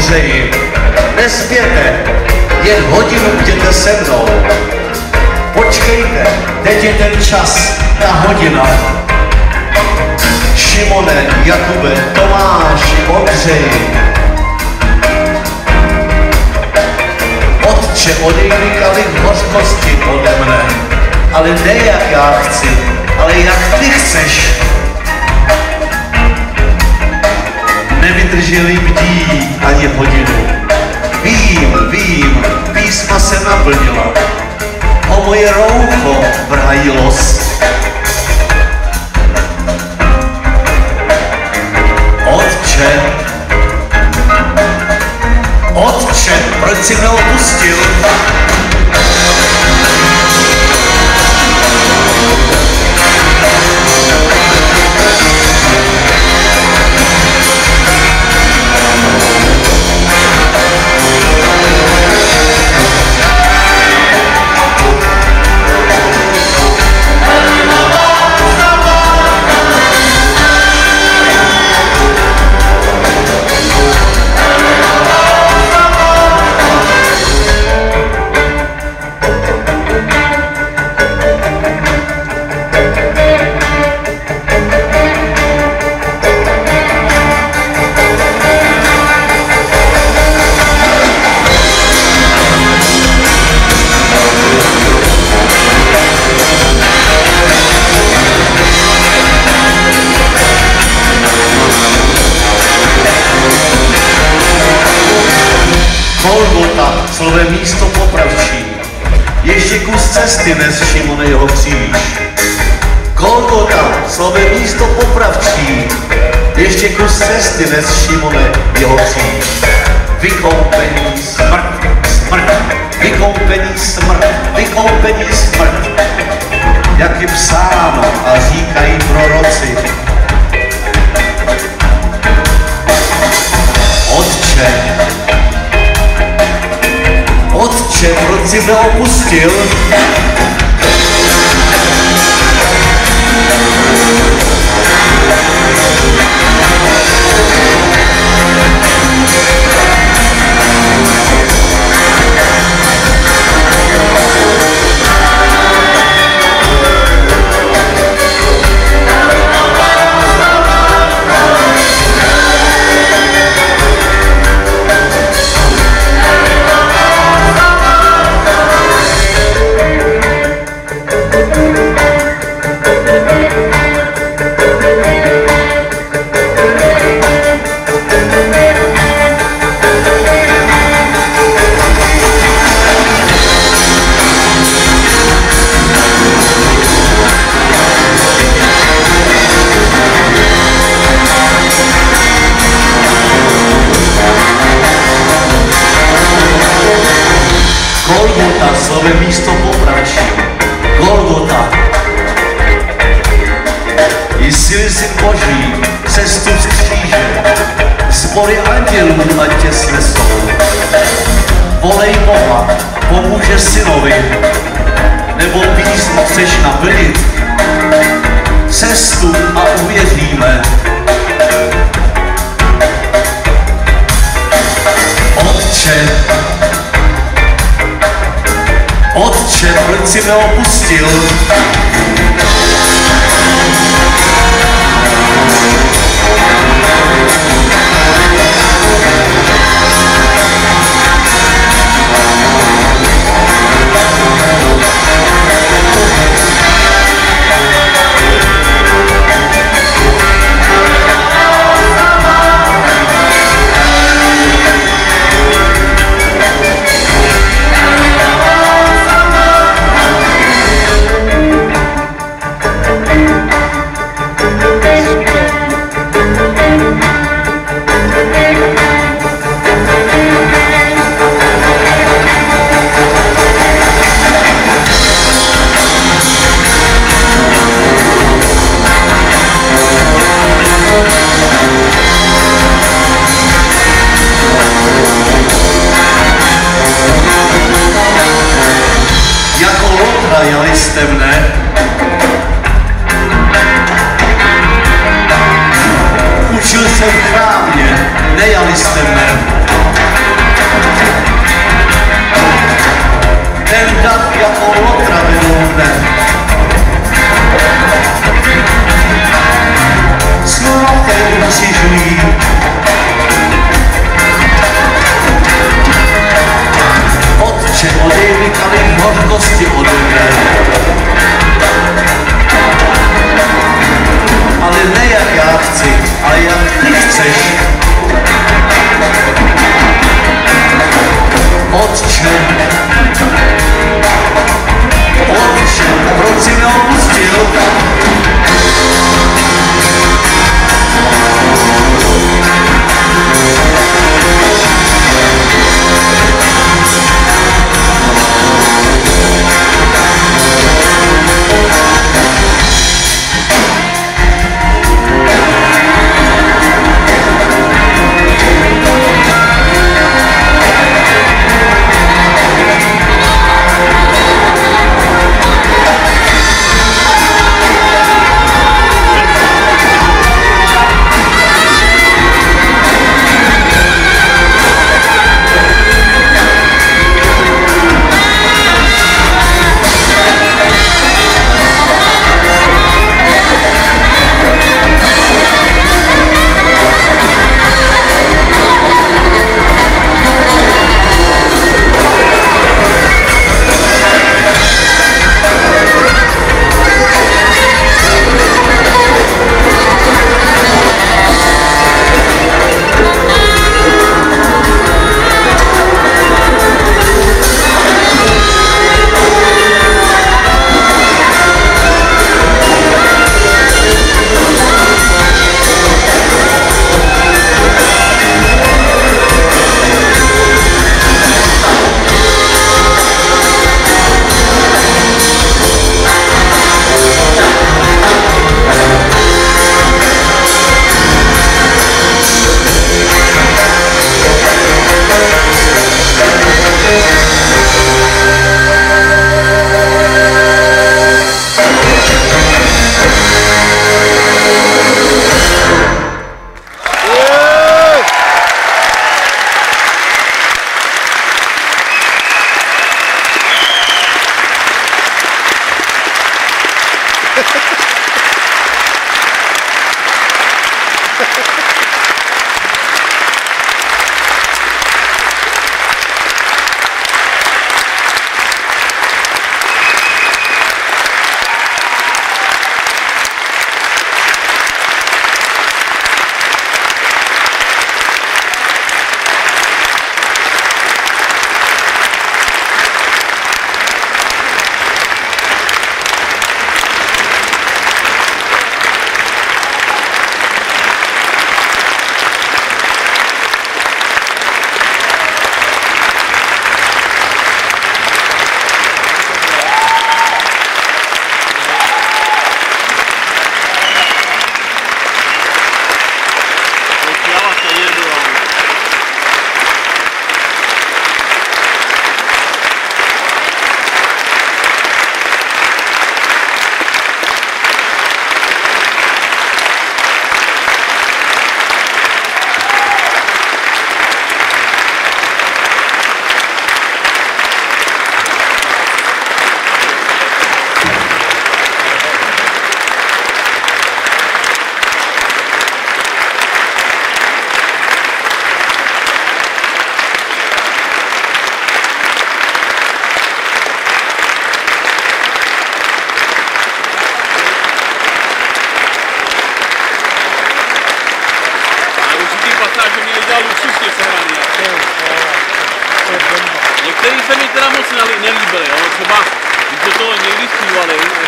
modřeji. Nespěte, jen hodinu jděte se mnou. Počkejte, teď je ten čas, ta hodina. Šimone, Jakube, Tomáš, Ondřej. Otče, odejdi kalich hořkosti ode mne, ale ne jak já chci, ale jak ty chceš. Nevydrželi bdí ani hodinu. Vím, vím, písma se naplnila. O moje roucho vrhají los. Otče, Otče, proč jsi mě opustil? Golgota, slovem místo popravčí. Ještě kus cesty nes Šimone jeho kříž. Golgota, slovem místo popravčí. Ještě kus cesty nes Šimone jeho kříž. Vykoupení smrt, smrt, vykoupení smrt, vykoupení smrt. Jak je psáno a říkají proroci. Otče, proč Golgota, slovem místo popračí. Golgota. I síly syn Boží, cestu z kříže, sbory andělů ať tě snesou. Volej Boha, pomůže synovi, nebo písmo chceš naplnit. Cestu a uvěříme. Otče, Otče, proč jsi mě opustil? Některý se